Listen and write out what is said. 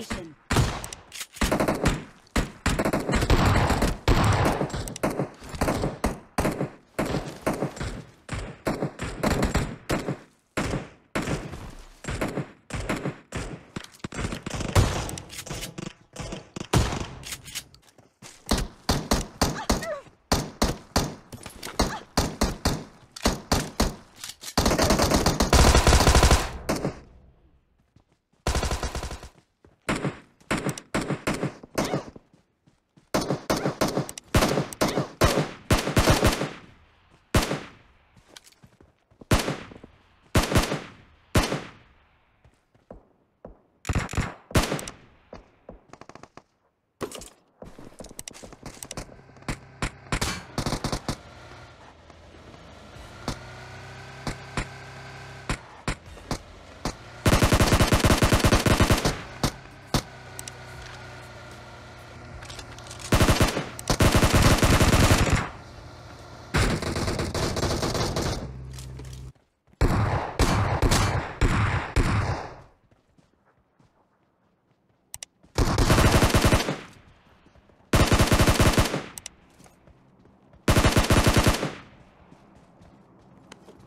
station.